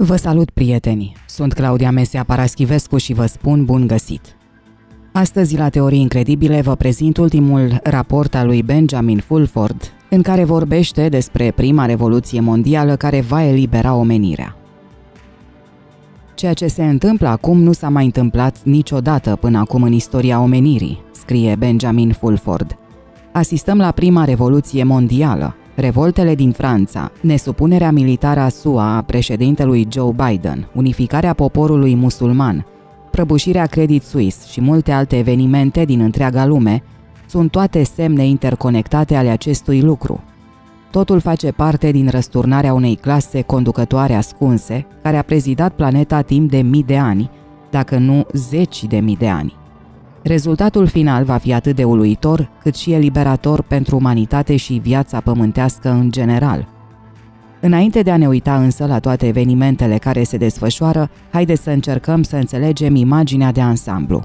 Vă salut, prieteni! Sunt Claudia Mesea Paraschivescu și vă spun bun găsit! Astăzi, la Teorii Incredibile, vă prezint ultimul raport al lui Benjamin Fulford, în care vorbește despre prima revoluție mondială care va elibera omenirea. Ceea ce se întâmplă acum nu s-a mai întâmplat niciodată până acum în istoria omenirii, scrie Benjamin Fulford. Asistăm la prima revoluție mondială, Revoltele din Franța, nesupunerea militară a SUA a președintelui Joe Biden, unificarea poporului musulman, prăbușirea Credit Suisse și multe alte evenimente din întreaga lume sunt toate semne interconectate ale acestui lucru. Totul face parte din răsturnarea unei clase conducătoare ascunse, care a prezidat planeta timp de mii de ani, dacă nu zeci de mii de ani. Rezultatul final va fi atât de uluitor cât și eliberator pentru umanitate și viața pământească în general. Înainte de a ne uita însă la toate evenimentele care se desfășoară, haideți să încercăm să înțelegem imaginea de ansamblu.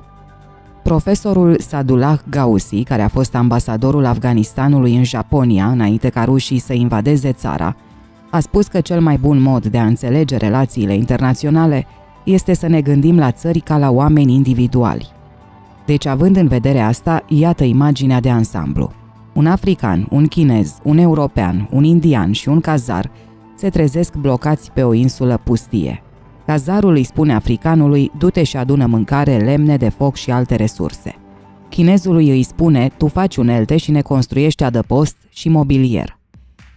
Profesorul Sadullah Gausi, care a fost ambasadorul Afganistanului în Japonia înainte ca rușii să invadeze țara, a spus că cel mai bun mod de a înțelege relațiile internaționale este să ne gândim la țări ca la oameni individuali. Deci, având în vedere asta, iată imaginea de ansamblu. Un african, un chinez, un european, un indian și un cazar se trezesc blocați pe o insulă pustie. Cazarul îi spune africanului, du-te și adună mâncare, lemne de foc și alte resurse. Chinezului îi spune, tu faci unelte și ne construiești adăpost și mobilier.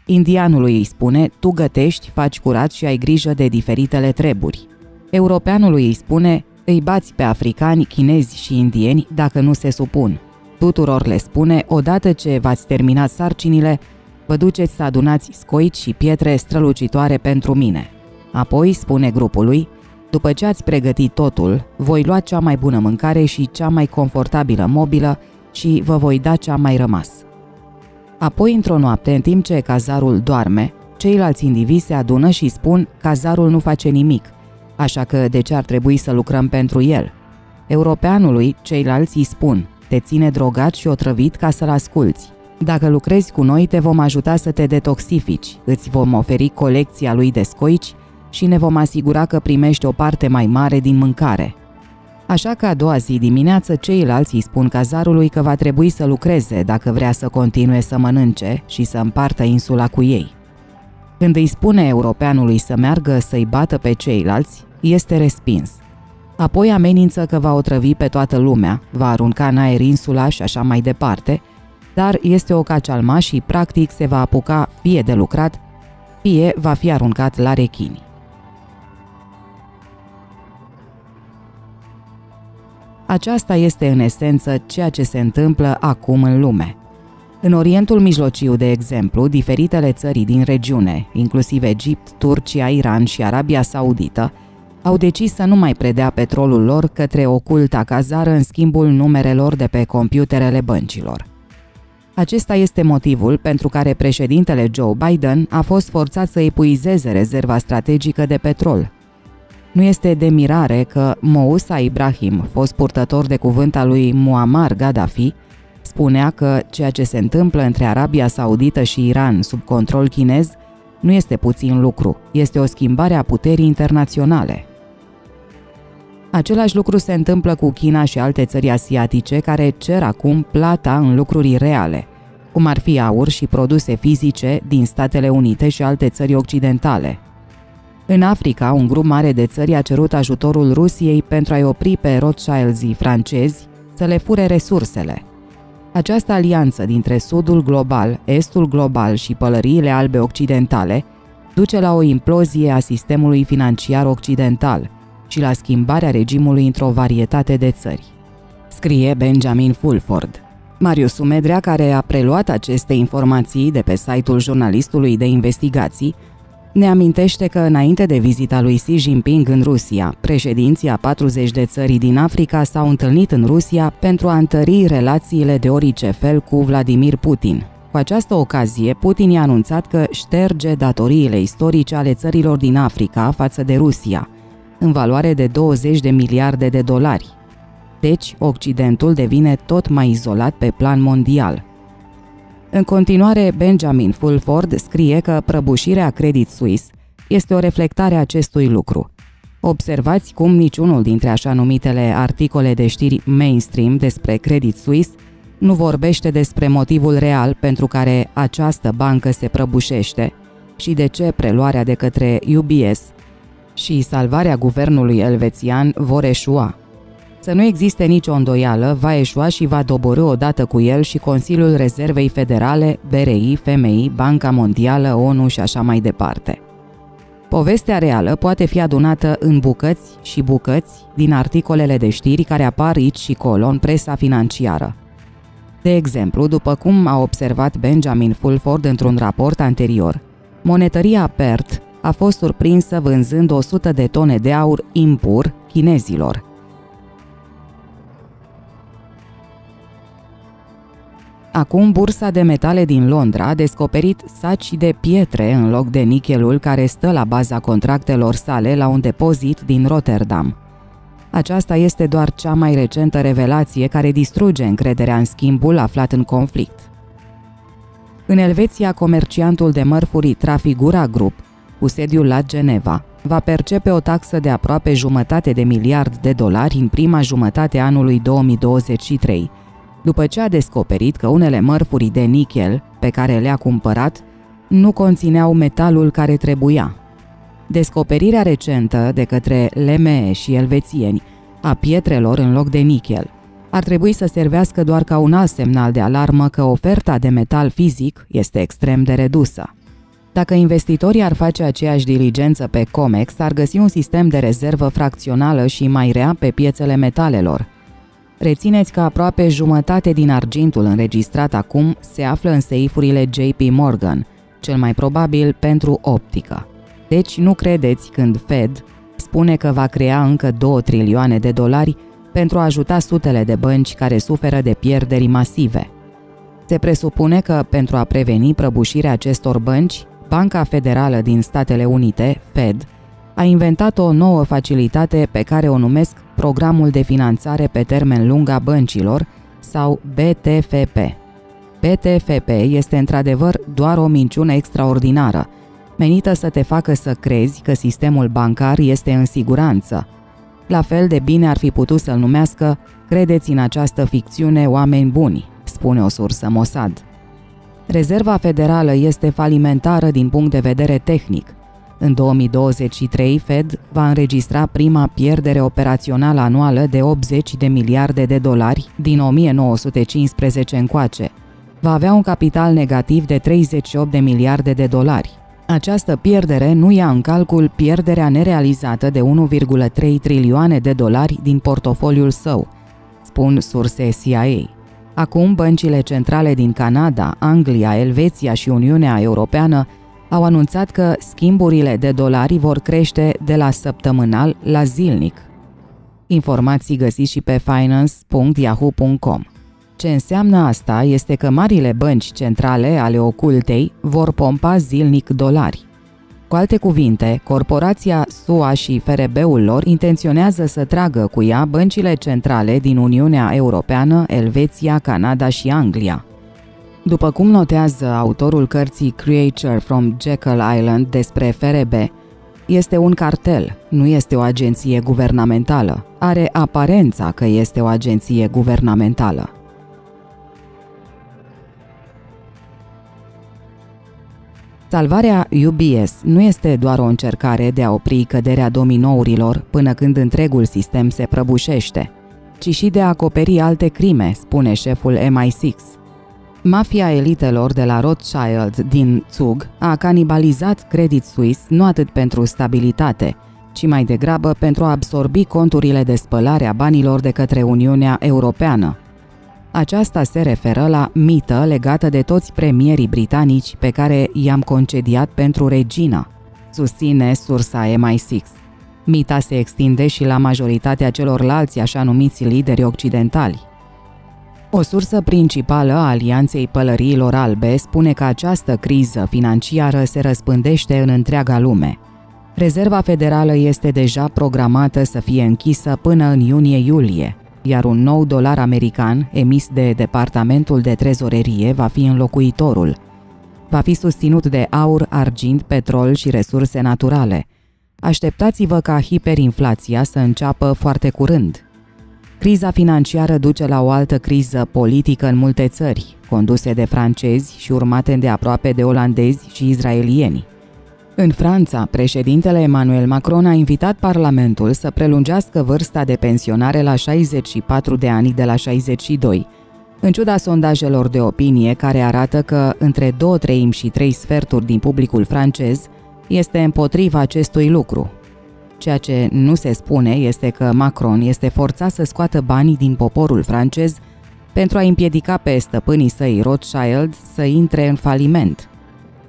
Indianului îi spune, tu gătești, faci curat și ai grijă de diferitele treburi. Europeanului îi spune, îi bați pe africani, chinezi și indieni dacă nu se supun. Tuturor le spune, odată ce v-ați terminat sarcinile, vă duceți să adunați scoici și pietre strălucitoare pentru mine. Apoi, spune grupului, după ce ați pregătit totul, voi lua cea mai bună mâncare și cea mai confortabilă mobilă și vă voi da cea mai rămas. Apoi, într-o noapte, în timp ce cazarul doarme, ceilalți indivizi se adună și spun cazarul nu face nimic, așa că de ce ar trebui să lucrăm pentru el? Europeanului, ceilalți îi spun, te ține drogat și otrăvit ca să-l asculți. Dacă lucrezi cu noi, te vom ajuta să te detoxifici, îți vom oferi colecția lui de scoici și ne vom asigura că primești o parte mai mare din mâncare. Așa că a doua zi dimineață ceilalți îi spun cazarului că va trebui să lucreze dacă vrea să continue să mănânce și să împartă insula cu ei. Când îi spune europeanului să meargă să-i bată pe ceilalți, este respins. Apoi amenință că va otrăvi pe toată lumea, va arunca în aer insula și așa mai departe, dar este o cacealma și practic se va apuca fie de lucrat, fie va fi aruncat la rechini. Aceasta este în esență ceea ce se întâmplă acum în lume. În Orientul Mijlociu, de exemplu, diferitele țări din regiune, inclusiv Egipt, Turcia, Iran și Arabia Saudită, au decis să nu mai predea petrolul lor către oculta cazară în schimbul numerelor de pe computerele băncilor. Acesta este motivul pentru care președintele Joe Biden a fost forțat să epuizeze rezerva strategică de petrol. Nu este de mirare că Moussa Ibrahim, fost purtător de cuvânt al lui Muammar Gaddafi, spunea că ceea ce se întâmplă între Arabia Saudită și Iran sub control chinez nu este puțin lucru, este o schimbare a puterii internaționale. Același lucru se întâmplă cu China și alte țări asiatice care cer acum plata în lucruri reale, cum ar fi aur și produse fizice din Statele Unite și alte țări occidentale. În Africa, un grup mare de țări a cerut ajutorul Rusiei pentru a-i opri pe Rothschildzii francezi să le fure resursele. Această alianță dintre Sudul global, Estul global și pălăriile albe occidentale duce la o implozie a sistemului financiar occidental – și la schimbarea regimului într-o varietate de țări. Scrie Benjamin Fulford. Marius Sumedrea, care a preluat aceste informații de pe site-ul jurnalistului de investigații, ne amintește că înainte de vizita lui Xi Jinping în Rusia, președinții a 40 de țări din Africa s-au întâlnit în Rusia pentru a întări relațiile de orice fel cu Vladimir Putin. Cu această ocazie, Putin i-a anunțat că șterge datoriile istorice ale țărilor din Africa față de Rusia – în valoare de 20 de miliarde de dolari. Deci, Occidentul devine tot mai izolat pe plan mondial. În continuare, Benjamin Fulford scrie că prăbușirea Credit Suisse este o reflectare a acestui lucru. Observați cum niciunul dintre așa numitele articole de știri mainstream despre Credit Suisse nu vorbește despre motivul real pentru care această bancă se prăbușește și de ce preluarea de către UBS și salvarea guvernului elvețian vor eșua. Să nu existe nicio îndoială, va eșua și va doborâ odată cu el și Consiliul Rezervei Federale, BRI, FMI, Banca Mondială, ONU și așa mai departe. Povestea reală poate fi adunată în bucăți și bucăți din articolele de știri care apar aici și colo în presa financiară. De exemplu, după cum a observat Benjamin Fulford într-un raport anterior, monetăria PERT a fost surprinsă vânzând 100 de tone de aur impur chinezilor. Acum, bursa de metale din Londra a descoperit saci de pietre în loc de nichelul care stă la baza contractelor sale la un depozit din Rotterdam. Aceasta este doar cea mai recentă revelație care distruge încrederea în schimbul aflat în conflict. În Elveția, comerciantul de mărfuri Trafigura Group, cu sediul la Geneva, va percepe o taxă de aproape jumătate de miliard de dolari în prima jumătate a anului 2023, după ce a descoperit că unele mărfuri de nichel pe care le-a cumpărat nu conțineau metalul care trebuia. Descoperirea recentă de către LME și elvețieni a pietrelor în loc de nichel ar trebui să servească doar ca un alt semnal de alarmă că oferta de metal fizic este extrem de redusă. Dacă investitorii ar face aceeași diligență pe COMEX, ar găsi un sistem de rezervă fracțională și mai rea pe piețele metalelor, Rețineți că aproape jumătate din argintul înregistrat acum se află în seifurile JP Morgan, cel mai probabil pentru optică. Deci nu credeți când Fed spune că va crea încă 2 trilioane de dolari pentru a ajuta sutele de bănci care suferă de pierderi masive. Se presupune că, pentru a preveni prăbușirea acestor bănci, Banca Federală din Statele Unite, Fed, a inventat o nouă facilitate pe care o numesc Programul de Finanțare pe Termen Lung a Băncilor sau BTFP. BTFP este într-adevăr doar o minciună extraordinară, menită să te facă să crezi că sistemul bancar este în siguranță. La fel de bine ar fi putut să-l numească Credeți în această ficțiune oameni buni, spune o sursă Mossad. Rezerva Federală este falimentară din punct de vedere tehnic, în 2023, Fed va înregistra prima pierdere operațională anuală de 80 de miliarde de dolari din 1915 încoace. Va avea un capital negativ de 38 de miliarde de dolari. Această pierdere nu ia în calcul pierderea nerealizată de 1,3 trilioane de dolari din portofoliul său, spun surse CIA. Acum, băncile centrale din Canada, Anglia, Elveția și Uniunea Europeană au anunțat că schimburile de dolari vor crește de la săptămânal la zilnic. Informații găsiți și pe finance.yahoo.com. Ce înseamnă asta este că marile bănci centrale ale ocultei vor pompa zilnic dolari. Cu alte cuvinte, corporația SUA și FRB-ul lor intenționează să tragă cu ea băncile centrale din Uniunea Europeană, Elveția, Canada și Anglia. După cum notează autorul cărții Creature from Jekyll Island despre FRB, este un cartel, nu este o agenție guvernamentală. Are aparența că este o agenție guvernamentală. Salvarea UBS nu este doar o încercare de a opri căderea dominourilor până când întregul sistem se prăbușește, ci și de a acoperi alte crime, spune șeful MI6. Mafia elitelor de la Rothschild din Zug a canibalizat Credit Suisse nu atât pentru stabilitate, ci mai degrabă pentru a absorbi conturile de spălare a banilor de către Uniunea Europeană. Aceasta se referă la mită legată de toți premierii britanici pe care i-am concediat pentru regina, susține sursa MI6. Mita se extinde și la majoritatea celorlalți așa numiți lideri occidentali. O sursă principală a Alianței Pălăriilor Albe spune că această criză financiară se răspândește în întreaga lume. Rezerva Federală este deja programată să fie închisă până în iunie-iulie, iar un nou dolar american emis de Departamentul de Trezorerie va fi înlocuitorul. Va fi susținut de aur, argint, petrol și resurse naturale. Așteptați-vă ca hiperinflația să înceapă foarte curând. Criza financiară duce la o altă criză politică în multe țări, conduse de francezi și urmate de aproape de olandezi și izraelieni. În Franța, președintele Emmanuel Macron a invitat Parlamentul să prelungească vârsta de pensionare la 64 de ani de la 62, în ciuda sondajelor de opinie care arată că între două treimi și trei sferturi din publicul francez este împotriva acestui lucru. Ceea ce nu se spune este că Macron este forțat să scoată banii din poporul francez pentru a împiedica pe stăpânii săi Rothschild să intre în faliment.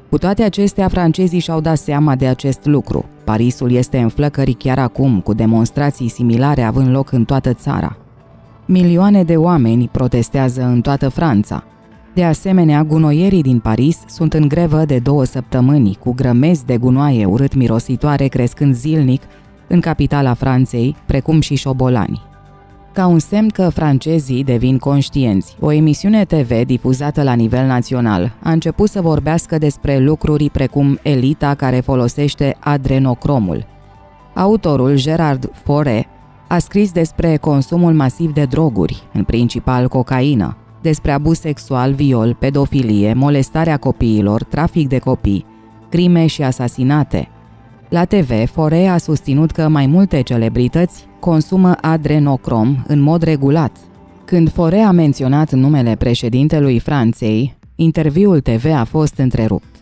Cu toate acestea, francezii și-au dat seama de acest lucru. Parisul este în flăcări chiar acum, cu demonstrații similare având loc în toată țara. Milioane de oameni protestează în toată Franța. De asemenea, gunoierii din Paris sunt în grevă de două săptămâni, cu grămezi de gunoaie urât mirositoare crescând zilnic în capitala Franței, precum și șobolani. Ca un semn că francezii devin conștienți, o emisiune TV difuzată la nivel național a început să vorbească despre lucruri precum elita care folosește adrenocromul. Autorul Gerard Fore a scris despre consumul masiv de droguri, în principal cocaină, despre abuz sexual, viol, pedofilie, molestarea copiilor, trafic de copii, crime și asasinate. La TV, Fore a susținut că mai multe celebrități consumă adrenocrom în mod regulat. Când Fore a menționat numele președintelui Franței, interviul TV a fost întrerupt.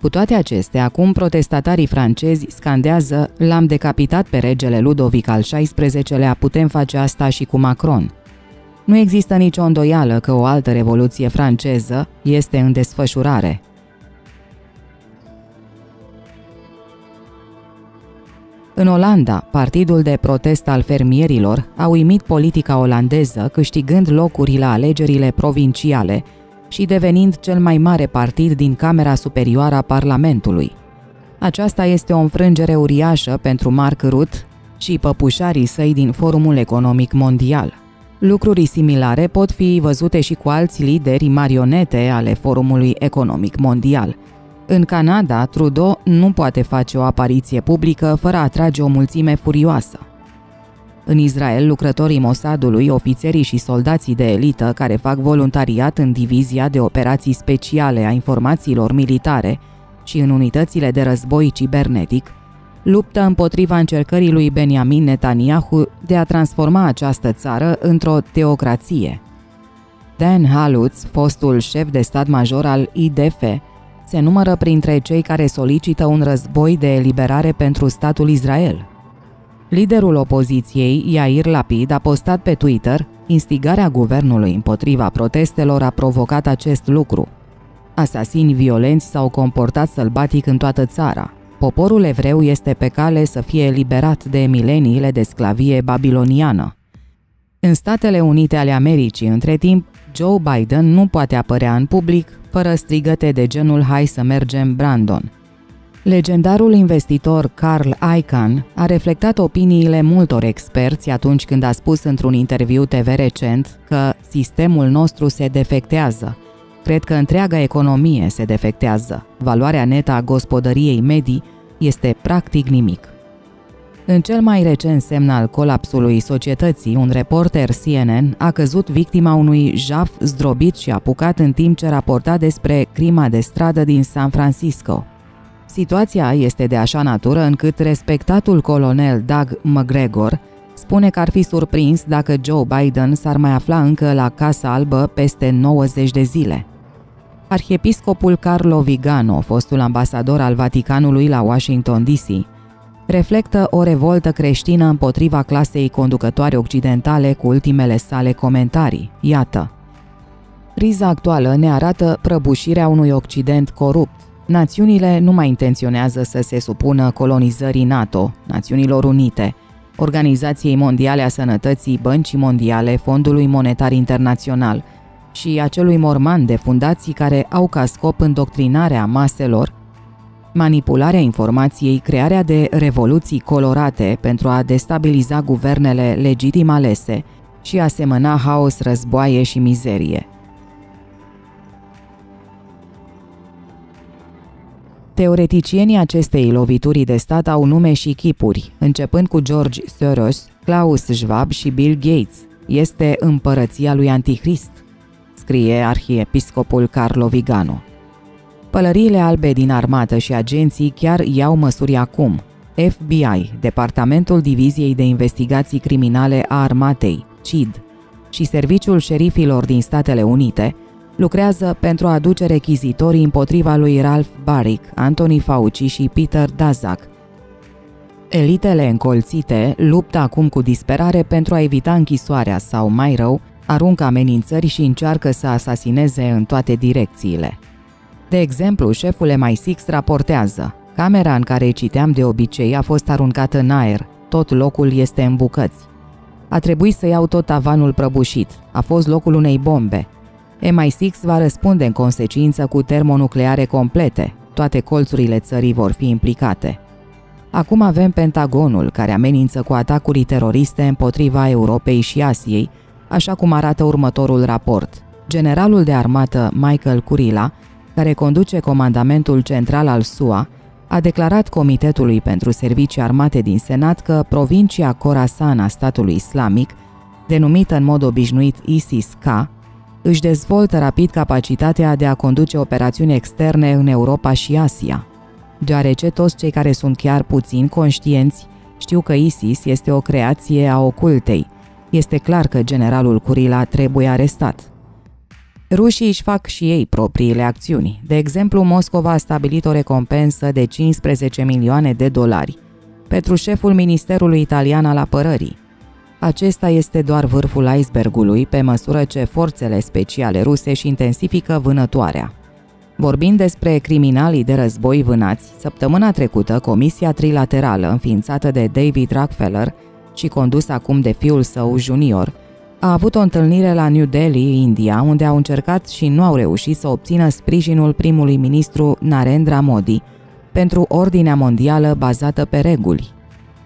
Cu toate acestea, acum protestatarii francezi scandează L-am decapitat pe regele Ludovic al XVI-lea, putem face asta și cu Macron. Nu există nicio îndoială că o altă revoluție franceză este în desfășurare. În Olanda, partidul de protest al fermierilor a uimit politica olandeză, câștigând locuri la alegerile provinciale și devenind cel mai mare partid din Camera Superioară a Parlamentului. Aceasta este o înfrângere uriașă pentru Mark Rutte și păpușarii săi din Forumul Economic Mondial. Lucruri similare pot fi văzute și cu alți lideri marionete ale Forumului Economic Mondial. În Canada, Trudeau nu poate face o apariție publică fără a atrage o mulțime furioasă. În Israel, lucrătorii Mossadului, ofițerii și soldații de elită care fac voluntariat în divizia de operații speciale a informațiilor militare și în unitățile de război cibernetic, luptă împotriva încercării lui Benjamin Netanyahu de a transforma această țară într-o teocrație. Dan Halutz, fostul șef de stat major al IDF, se numără printre cei care solicită un război de eliberare pentru statul Israel – Liderul opoziției, Yair Lapid, a postat pe Twitter instigarea guvernului împotriva protestelor a provocat acest lucru. Asasini violenți s-au comportat sălbatic în toată țara. Poporul evreu este pe cale să fie eliberat de mileniile de sclavie babiloniană. În Statele Unite ale Americii, între timp, Joe Biden nu poate apărea în public fără strigăte de genul Hai să mergem, Brandon – Legendarul investitor Carl Icahn a reflectat opiniile multor experți atunci când a spus într-un interviu TV recent că sistemul nostru se defectează. Cred că întreaga economie se defectează. Valoarea netă a gospodăriei medii este practic nimic. În cel mai recent semn al colapsului societății, un reporter CNN a căzut victima unui jaf zdrobit și apucat în timp ce raporta despre crima de stradă din San Francisco – Situația este de așa natură încât respectatul colonel Doug McGregor spune că ar fi surprins dacă Joe Biden s-ar mai afla încă la Casa Albă peste 90 de zile. Arhiepiscopul Carlo Vigano, fostul ambasador al Vaticanului la Washington DC, reflectă o revoltă creștină împotriva clasei conducătoare occidentale cu ultimele sale comentarii. Iată. Criza actuală ne arată prăbușirea unui Occident corupt, Națiunile nu mai intenționează să se supună colonizării NATO, Națiunilor Unite, Organizației Mondiale a Sănătății, Băncii Mondiale, Fondului Monetar Internațional și acelui morman de fundații care au ca scop îndoctrinarea maselor, manipularea informației, crearea de revoluții colorate pentru a destabiliza guvernele legitim alese și a semăna haos, războaie și mizerie – Teoreticienii acestei lovituri de stat au nume și chipuri, începând cu George Soros, Klaus Schwab și Bill Gates. Este împărăția lui Antichrist, scrie arhiepiscopul Carlo Vigano. Pălăriile albe din armată și agenții chiar iau măsuri acum. FBI, Departamentul Diviziei de Investigații Criminale a Armatei, CID, și Serviciul Șerifilor din Statele Unite lucrează pentru a aduce rechizitorii împotriva lui Ralph Barrick, Anthony Fauci și Peter Daszak. Elitele încolțite luptă acum cu disperare pentru a evita închisoarea sau, mai rău, aruncă amenințări și încearcă să asasineze în toate direcțiile. De exemplu, șeful MI6 raportează Camera în care citeam de obicei a fost aruncată în aer, tot locul este în bucăți. A trebuit să iau tot tavanul prăbușit, a fost locul unei bombe. MI6 va răspunde în consecință cu termonucleare complete, toate colțurile țării vor fi implicate. Acum avem Pentagonul, care amenință cu atacuri teroriste împotriva Europei și Asiei, așa cum arată următorul raport. Generalul de armată Michael Curila, care conduce comandamentul central al SUA, a declarat Comitetului pentru Servicii Armate din Senat că provincia Khorasan a statului islamic, denumită în mod obișnuit ISIS-K, își dezvoltă rapid capacitatea de a conduce operațiuni externe în Europa și Asia, deoarece toți cei care sunt chiar puțin conștienți știu că ISIS este o creație a ocultei. Este clar că generalul Curila trebuie arestat. Rușii își fac și ei propriile acțiuni. De exemplu, Moscova a stabilit o recompensă de 15 milioane de dolari pentru șeful Ministerului Italian al Apărării. Acesta este doar vârful icebergului pe măsură ce forțele speciale ruse își intensifică vânătoarea. Vorbind despre criminalii de război vânați, săptămâna trecută Comisia Trilaterală, înființată de David Rockefeller și condusă acum de fiul său junior, a avut o întâlnire la New Delhi, India, unde au încercat și nu au reușit să obțină sprijinul primului ministru Narendra Modi pentru ordinea mondială bazată pe reguli.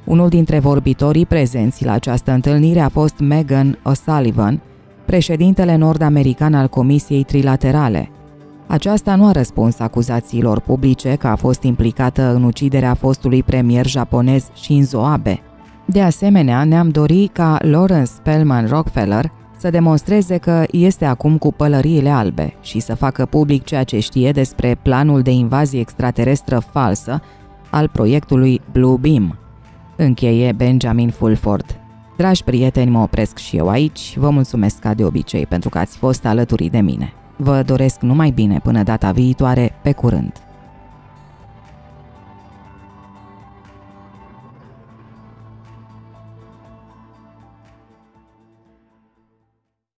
Unul dintre vorbitorii prezenți la această întâlnire a fost Megan O'Sullivan, președintele nord-american al Comisiei Trilaterale. Aceasta nu a răspuns acuzațiilor publice că a fost implicată în uciderea fostului premier japonez Shinzo Abe. De asemenea, ne-am dorit ca Lawrence Spellman Rockefeller să demonstreze că este acum cu pălăriile albe și să facă public ceea ce știe despre planul de invazie extraterestră falsă al proiectului Blue Beam. Încheie Benjamin Fulford. Dragi prieteni, mă opresc și eu aici. Vă mulțumesc ca de obicei pentru că ați fost alături de mine. Vă doresc numai bine până data viitoare, pe curând!